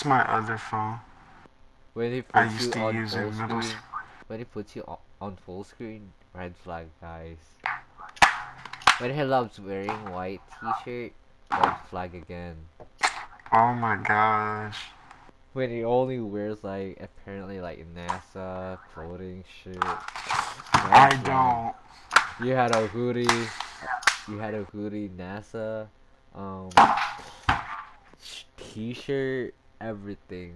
That's my other phone. When he I puts used you to on use full middle screen, when he puts you on, on full screen, red flag, guys. When he loves wearing white t-shirt, red flag again. Oh my gosh. When he only wears like apparently like NASA clothing shit. red I don't. You had a hoodie. You had a hoodie, NASA, um, t-shirt, everything.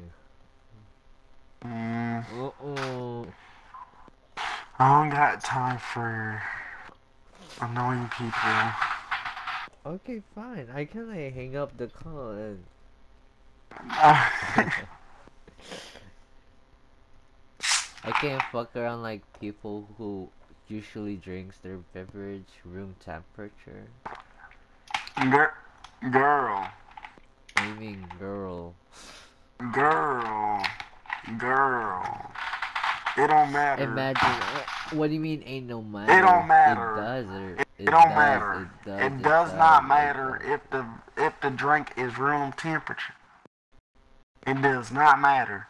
Mm, Uh-uh. I don't got time for annoying people. Okay, fine. I can like hang up the call and I can't fuck around like people who usually drinks their beverage room temperature. Gir- girl, do you mean, girl? girl, girl. It don't matter. Imagine. uh, What do you mean? Ain't no matter. It don't matter. It does. Or, it, It don't does, matter. It does. It does not matter if the if the drink is room temperature. It does not matter.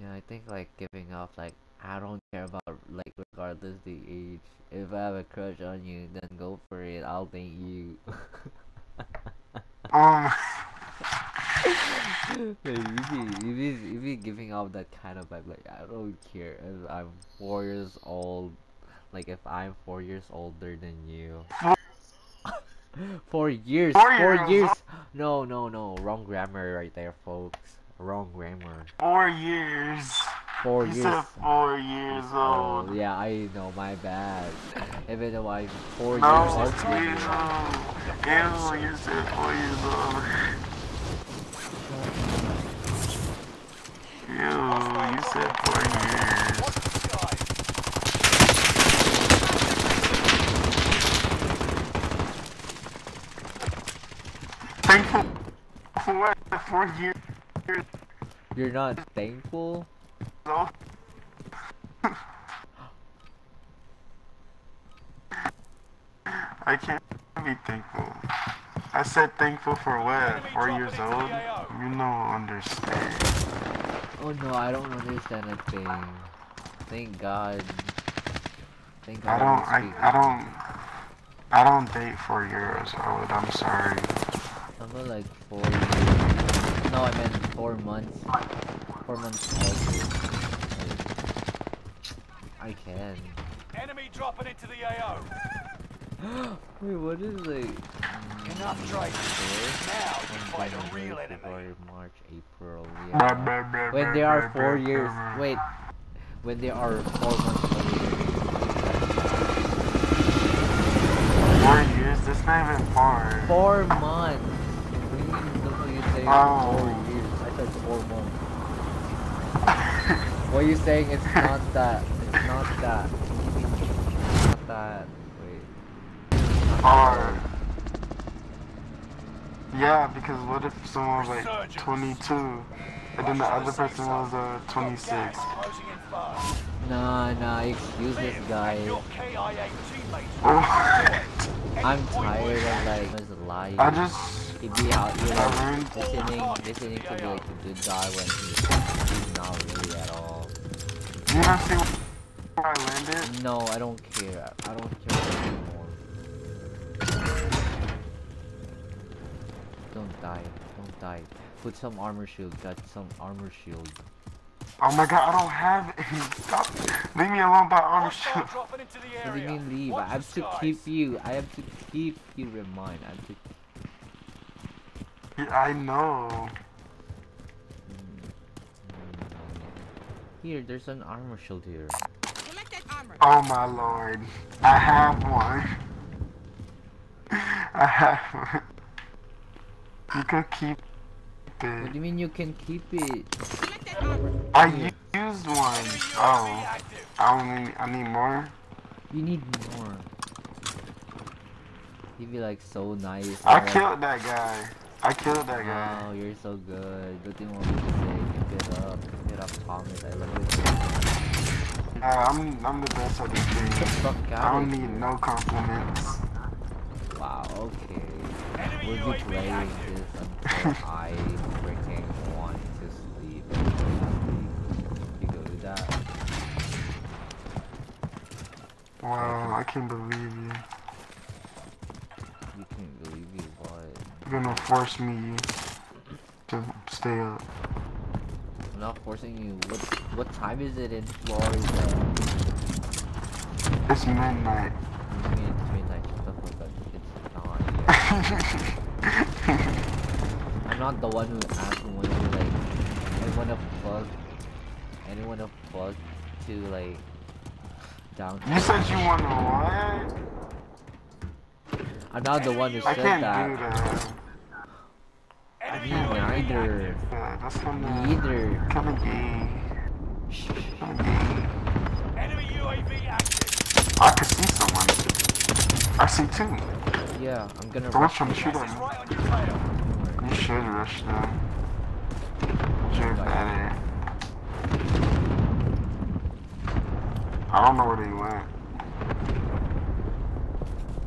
Yeah, I think like giving off like I don't care about like regardless the age. If I have a crush on you, then go for it. I'll date you. Ah. Like, you be, you be, you be giving off that kind of vibe. Like I don't care if I'm four years old. Like if I'm four years older than you. four years. Four Four, years years. No, no, no. Wrong grammar right there, folks. Wrong grammar. four years. Four You years. said four years old. Oh, old. yeah, I know, my bad. Even though I'm four No, years it's than years old. Ew, you said four years old. Ew, you said four years. Thankful for what? Four years You're not thankful? Old? I can't be thankful. I said thankful for what? Four years old? You don't understand. Oh no, I don't understand a thing. Thank God. Thank God. I don't, I, I don't, I don't date four years old. I'm sorry. Something like four years. No, I meant four months. Four months older. I can. Enemy dropping into the AO. Wait, what is it? Mm, Enough trade. Now you fight a real enemy. February, March, April, yeah. blah, blah, When blah, they are four years, wait. When they are four months older. Four years? That's not even far. Four months. Saying? Oh. Four years. I said four months. what you saying? It's not that. It's not that. What do you mean? It's not that. Wait. Not Or, yeah, because what if someone was like 22 and then the other person was uh 26? Gas closing. Nah, nah. Excuse this guy. and your KIA teammates. I'm tired of like lying. I just, He'd be out here I listening, listening to be like a good guy when he's, he's not really at all. you not see where I landed? No, I don't care. I don't care anymore. Don't die. Don't die. Put some armor shield. Got some armor shield. Oh my god, I don't have any. Stop. Leave me alone by armor shield. dropping into What do you mean leave? I have to keep you. I have to keep you in mind. I have to. Yeah, I know. Here, there's an armor shield here. Armor. Oh my lord. I have one. I have one. You can keep it. What do you mean you can keep it? Collect that armor. I Yeah. used one. Oh. I don't need, I need more. You need more. You'd be like so nice. I killed that guy. I killed that guy. Oh, you're so good. What do you want me to say? Keep it up. Keep it up, Thomas. I love you. Uh, I'm I'm the best at this Get the game. fuck I don't need no compliments. Wow, okay. We'll be playing this until I freaking want to sleep. You go do that. Wow, I can't believe you. You gonna force me to stay up. I'm not forcing you. What what time is it in Florida? It's midnight. You mean it's midnight? Shut the fuck up. It's not. I'm not the one who asked when you like anyone to plug anyone to fuck to like downtown. you said you wanna what? I'm not the one who I said can't that. do that. Neither. Yeah, that's Me kinda either. kinda gay. Shh. Kinda gay. Enemy UAV active. I could see someone. I see two. Yeah, I'm gonna Someone's rush you. shoot tail. You should rush them. You're better. I don't know where they went.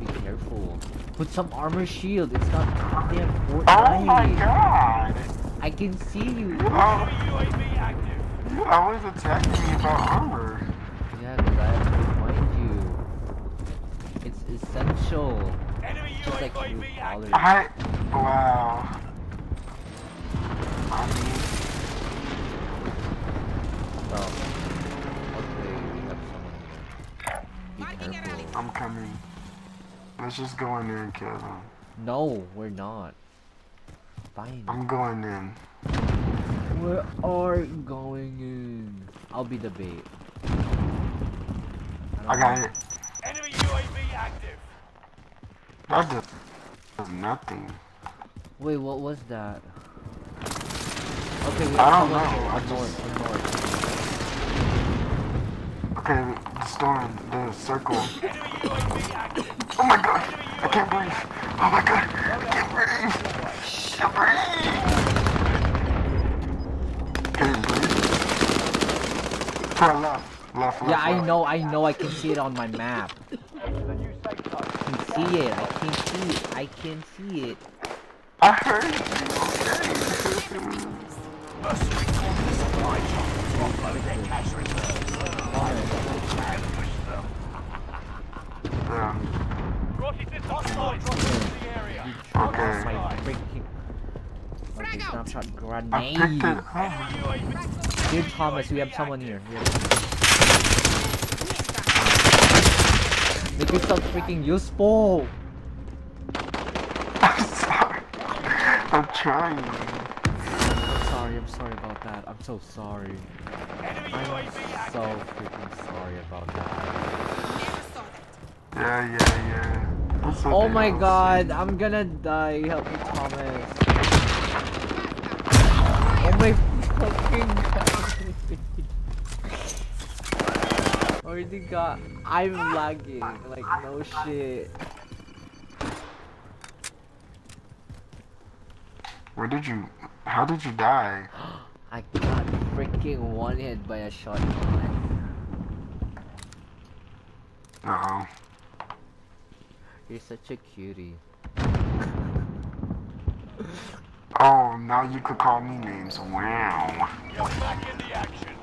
Be careful. Put some armor shield. It's not goddamn Oh my god! I can see you. You, al- Enemy UAV active. you always attacking me about armor. Yeah, because I have to remind you. It's essential. Enemy Just like UAV you active. I. Wow. I mean, So, okay, we have someone here. Be careful. I'm coming. Let's just go in there and kill them. No, we're not. Fine. I'm going in. We are going in. I'll be the bait. I got it. Enemy UAV active. That does does nothing. Wait, what was that? Okay, we I don't know. I Up just- north, north. Okay, the storm, the circle. Enemy UAV active. Oh my god! I can't breathe! Oh my god! I can't breathe! Can't breathe! Can't breathe. To our left. Left, left, Yeah, I know, I know, I can see it on my map. Enter the new safe zone. I can see it, I can see it, I can see it. I heard you, okay. Mercenary corner supply drop to offload their cash reserves. Yeah. Rocket is hostile dropping into the area. Okay. My freaking Frag okay, out. snapshot I picked grenade. it up. Enemy UAV Dear Thomas, we have someone here. We have- Make yourself freaking useful. I'm sorry. I'm trying. I'm sorry, I'm sorry about that. I'm so sorry. I'm so freaking sorry about that. Never saw that. Yeah, yeah, yeah. Oh my god. I'm gonna die. Help me, Thomas. Oh my fucking god. Already got. I'm lagging. Like, no shit. Where did you? How did you die? I got freaking one hit by a shotgun. Uh oh. You're such a cutie. Oh, now you could call me names. Wow. You're back in action.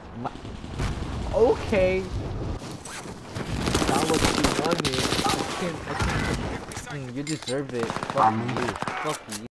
Okay. Not what you wanted. I can't. I can't. Mm, you deserve it. Fuck Um, you. Fuck you.